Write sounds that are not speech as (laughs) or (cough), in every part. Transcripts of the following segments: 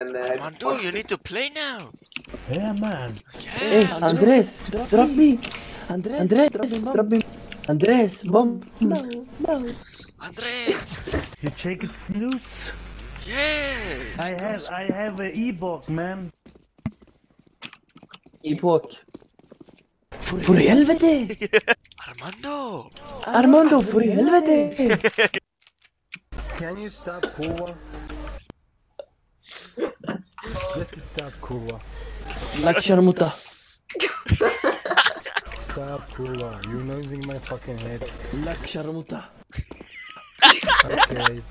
And, uh, Armando, you need to play now. Yeah, man. Hey, Andres, drop me. Andres, Andres, drop me. Andres, bomb. No, no. Andres. You check it, snooze. Yes. I have, I have a e-book, man. E-book. För i helvete! (laughs) Armando. Armando, för i helvete! (laughs) Can you stop Kuwa? Just stop Kuwa. Lack sharmuta. Stop Kuwa. You're noising my fucking head. Lack sharmuta. Okay.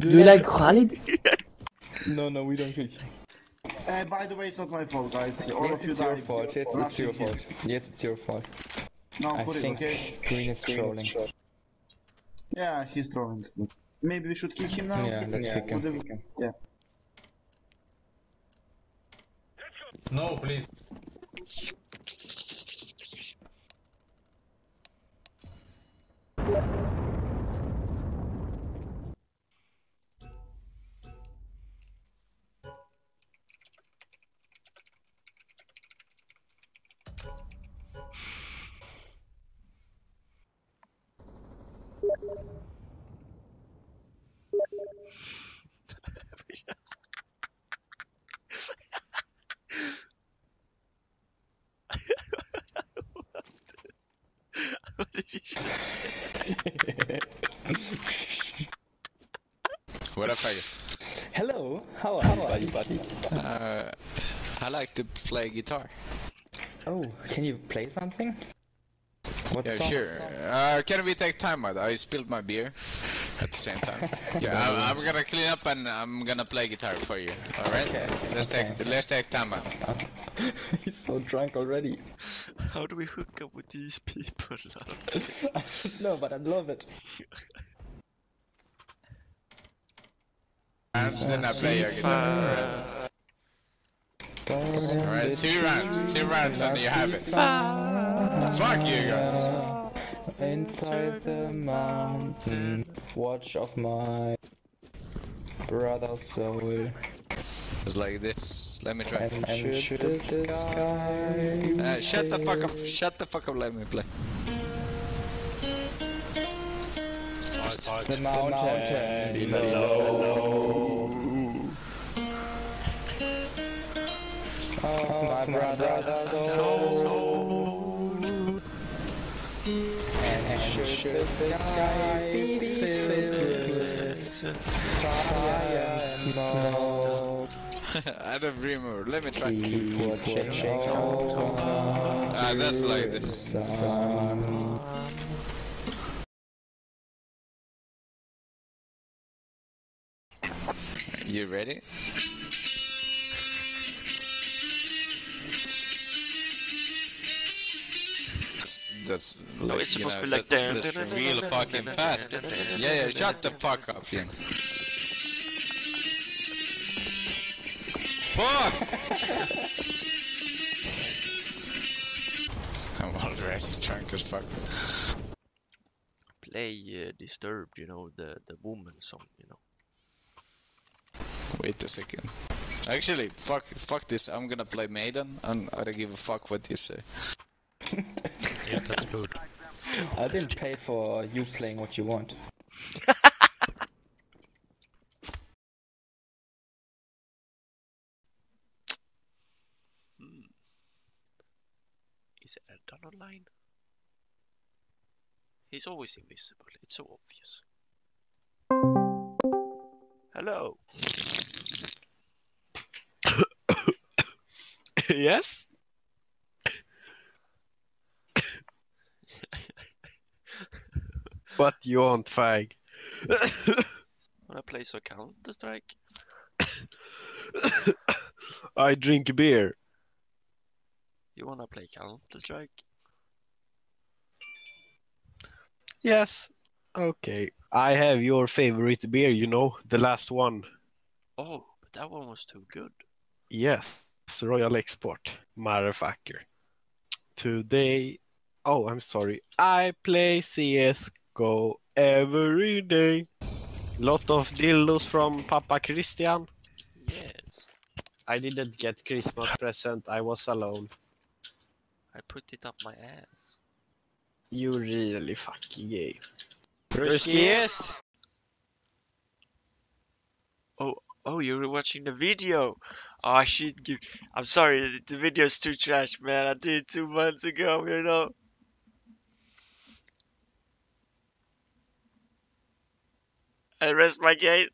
Do you like Khalid? No, no, we don't. Uh, by the way, it's not my fault, guys. All Yes, of you it's your fault. Yes, it's your fault. Yes, it's your fault. No, I put it, think okay? Green is trolling. Yeah, he's throwing. Maybe we should kick him now? Yeah, let's kick him. Whatever. Yeah. No, please. Did you just say? What up, faggots? Hello, how, how are you, buddy? Uh, I like to play guitar. Oh, can you play something? What Yeah, songs- sure. songs- Uh, can we take time out? I spilled my beer at the same time. (laughs) Yeah, I'm, I'm gonna clean up and I'm gonna play guitar for you. All right? Okay, Let's okay. take let's take time out. (laughs) He's so drunk already. How do we hook up with these people? (laughs) no, but I love it. And then I play your guitar. All right, two rounds, two rounds, and you have it. Fuck you guys. Inside the mountain, watch of my brother's soul. It's like this. Let me try. And, and should the sky Uh, shut the fuck up! Shut the fuck up! Let me play. The mountain below. Of my brother's soul. I don't remember. Let me try. Keep Ah, that's like this. sun. You ready? That's, that's No, it's supposed know, to be like that- that. that's real fucking fast. Yeah, yeah, shut the fuck up, Ian. Fuck! (laughs) I'm already drunk as fuck. Play uh, Disturbed, you know, the, the woman song, you know. Wait a second. Actually, fuck, fuck this. I'm gonna play Maiden, and I don't give a fuck what you say. (laughs) Yeah, that's good. I didn't pay for you playing what you want. Hmm. Is Erdan online? He's always invisible, it's so obvious. Hello. (coughs) yes? What you want, fag? (laughs) Wanna play some Counter Strike? (coughs) I drink beer. You wanna play Counter Strike? Yes. Okay. I have your favorite beer, you know, the last one. Oh, but that one was too good. Yes, Royal Export, motherfucker. Today, oh, I'm sorry. I play CS:GO every day. Lot of dildos from Papa Christian. Yes. I didn't get Christmas present. I was alone. I put it up my ass. You really fucking gay. Ruskiest. Oh, oh, you were watching the video. Ah, oh, I should give. I'm sorry, the, the video's too trash, man. I did it two months ago, you know. I rest my case.